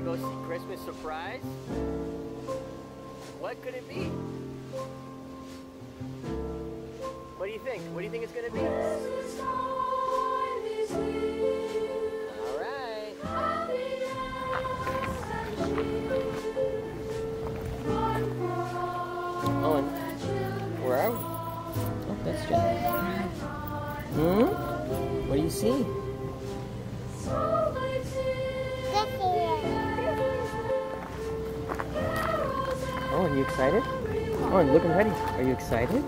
gonna go see Christmas Surprise? What could it be? What do you think? What do you think it's gonna be? All right. Owen, where are we? Oh, that's Jen. Hmm? What do you see? Oh, are you excited? Oh, and look, I'm ready. Are you excited?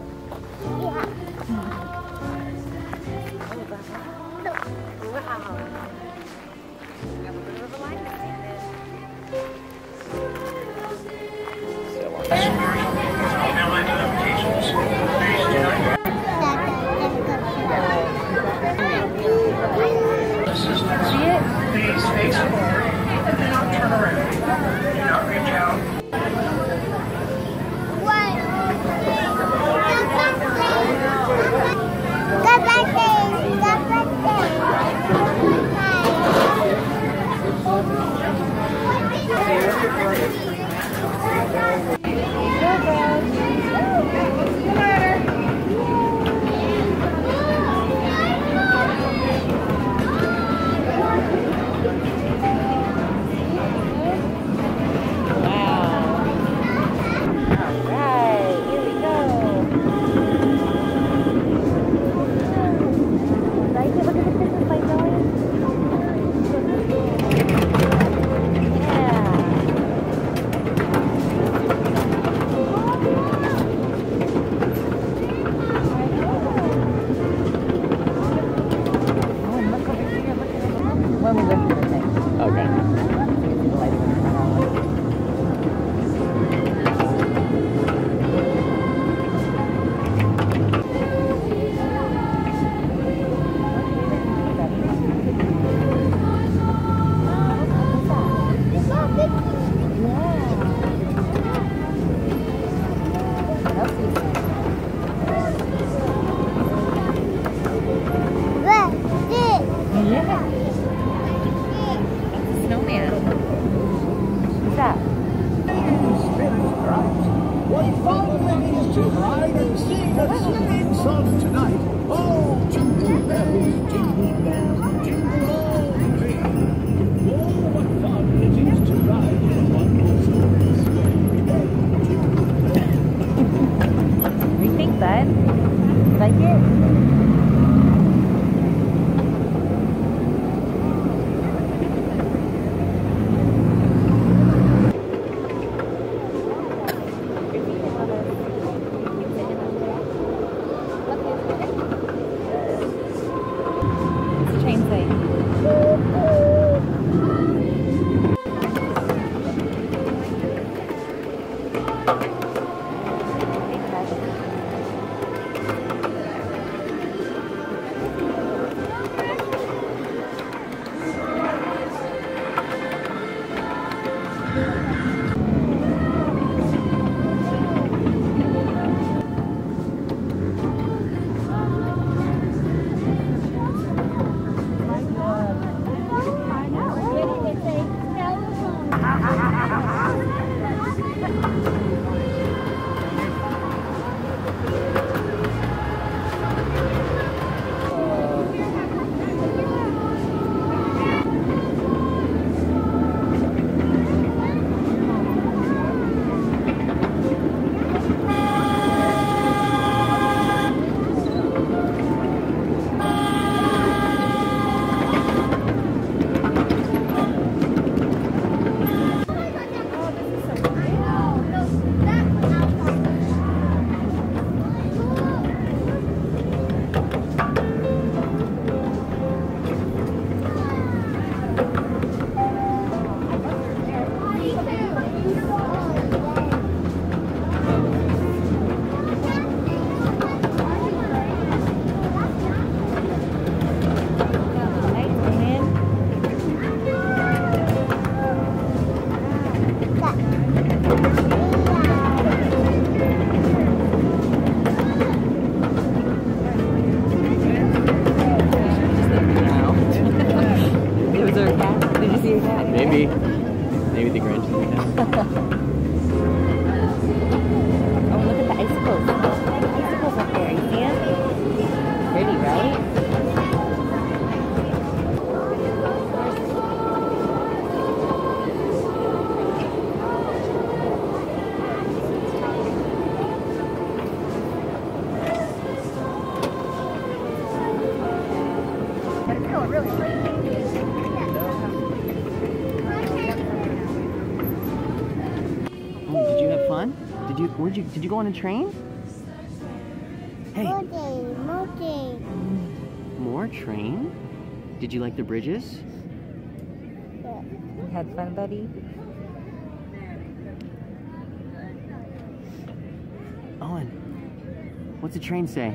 Please face forward ride and sing a singing song tonight. Oh, jingle bells, jingle bells, jingle all the way. Bud? Like it? Maybe. Oh, look at the icicles. Icicles up there. You see them? Pretty, right? Really pretty. Oh, did you have fun? Did you? Where'd you? Did you go on a train? Hey, Moving, moving. more train? Did you like the bridges? You had fun, buddy? Owen, what's the train say?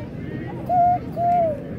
Choo choo.